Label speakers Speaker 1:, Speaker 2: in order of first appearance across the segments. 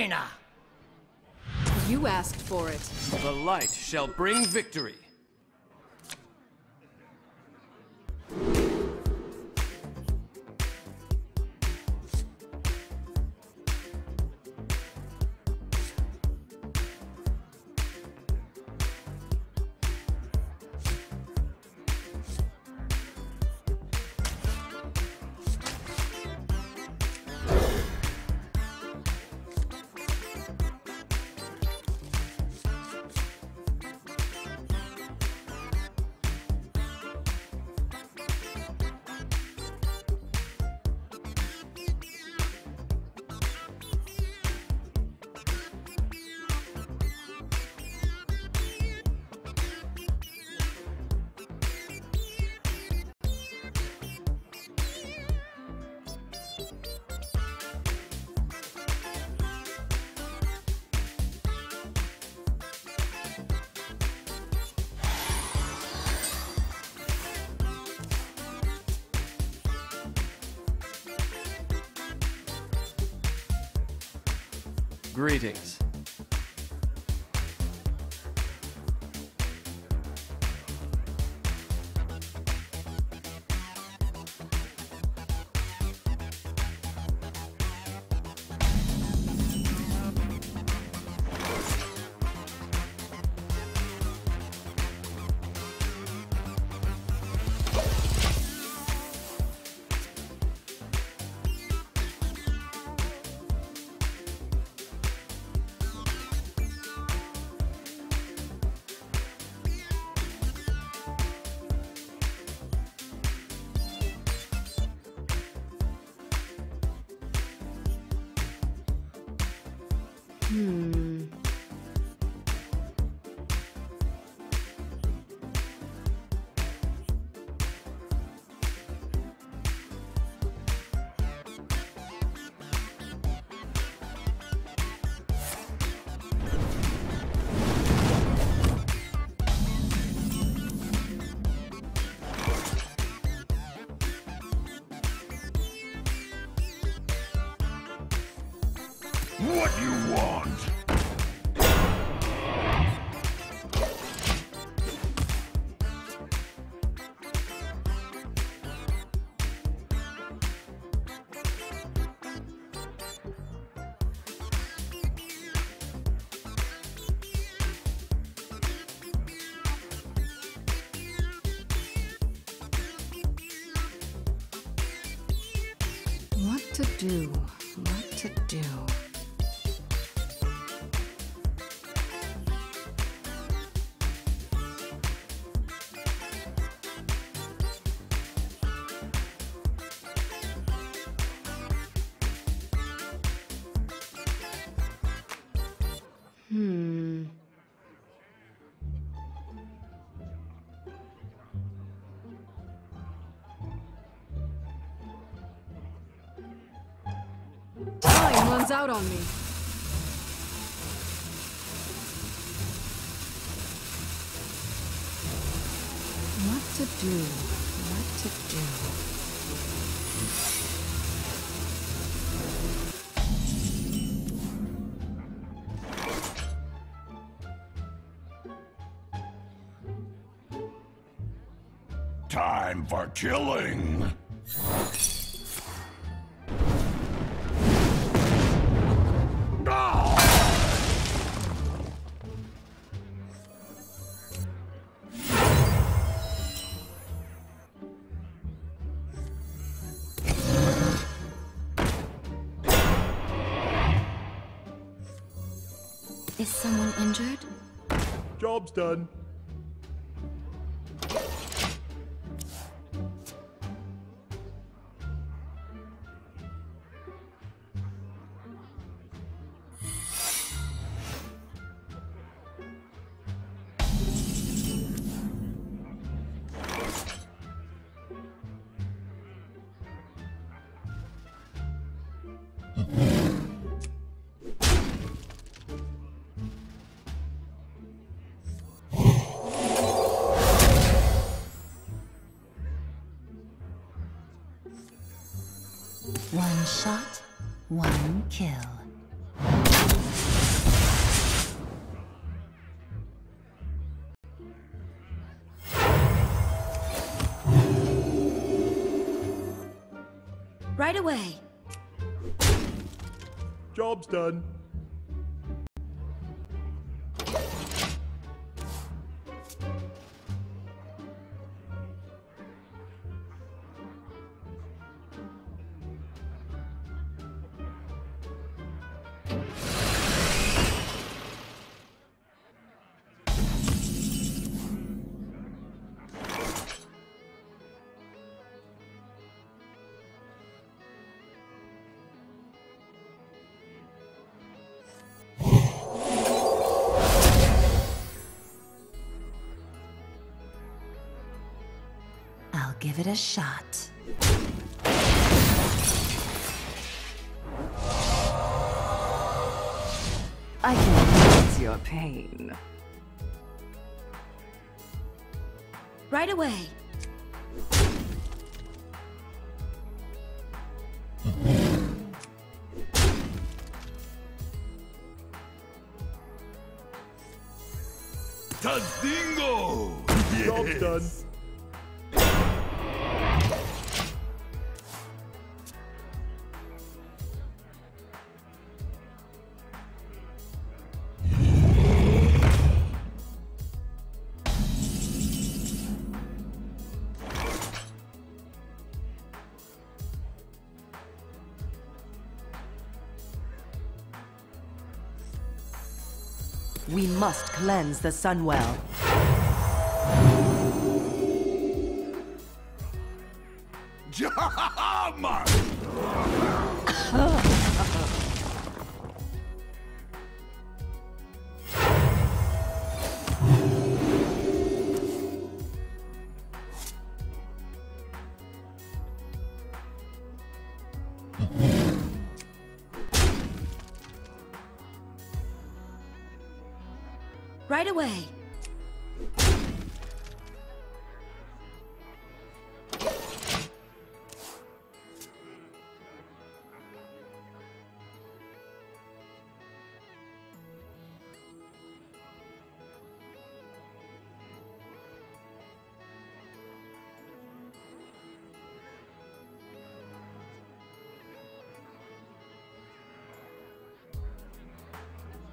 Speaker 1: versus Jaina.
Speaker 2: You asked for it.
Speaker 3: The light shall bring victory. Greetings.
Speaker 2: Hmm.
Speaker 4: What you want?
Speaker 2: What to do? What to do? Hmm. Time runs out on me. What to do? What to do?
Speaker 4: Time for killing.
Speaker 2: Is someone injured?
Speaker 5: Job's done.
Speaker 6: One shot, one kill.
Speaker 1: Right away.
Speaker 5: Job's done.
Speaker 1: It a shot.
Speaker 2: I can ease your pain.
Speaker 1: Right away.
Speaker 6: Must cleanse the Sunwell.
Speaker 4: Jama!
Speaker 1: Right away.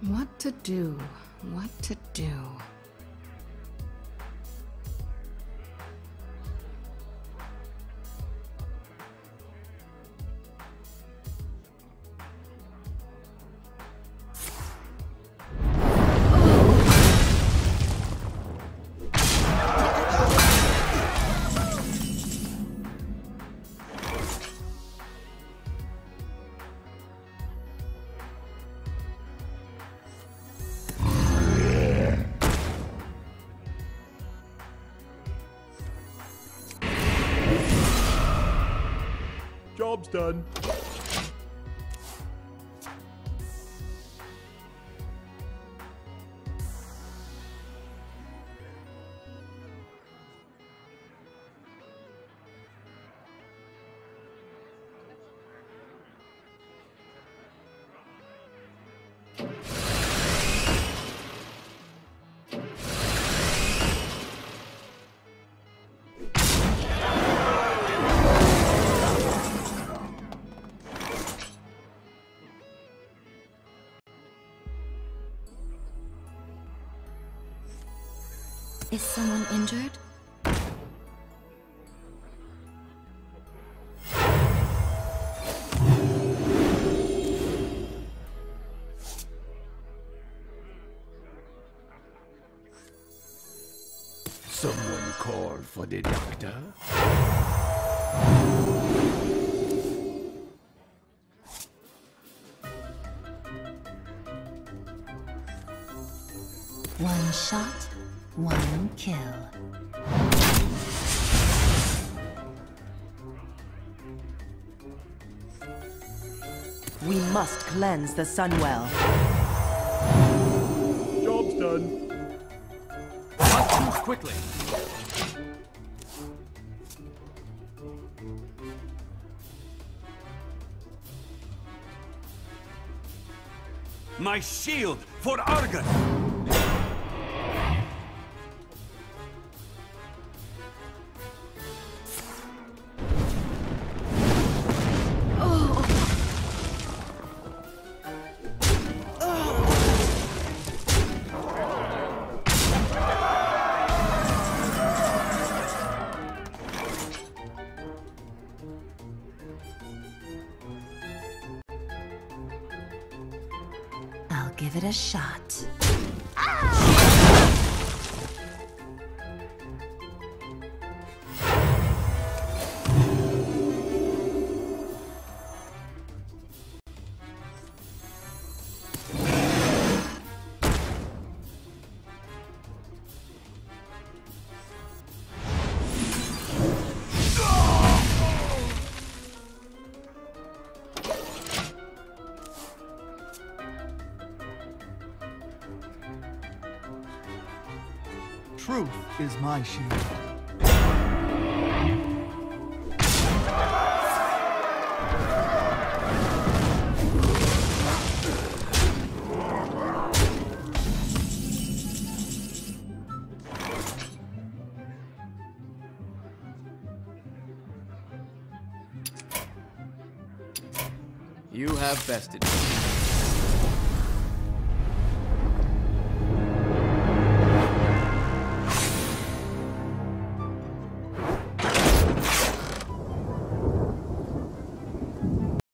Speaker 2: What to do? What to do?
Speaker 5: Job's done.
Speaker 1: Is someone injured?
Speaker 4: Someone call for the doctor?
Speaker 1: One shot, one kill.
Speaker 6: We must cleanse the Sunwell.
Speaker 5: Job's done.
Speaker 3: Not move quickly. My shield for Argus!
Speaker 1: Give
Speaker 7: Truth is my shield.
Speaker 3: You have bested me.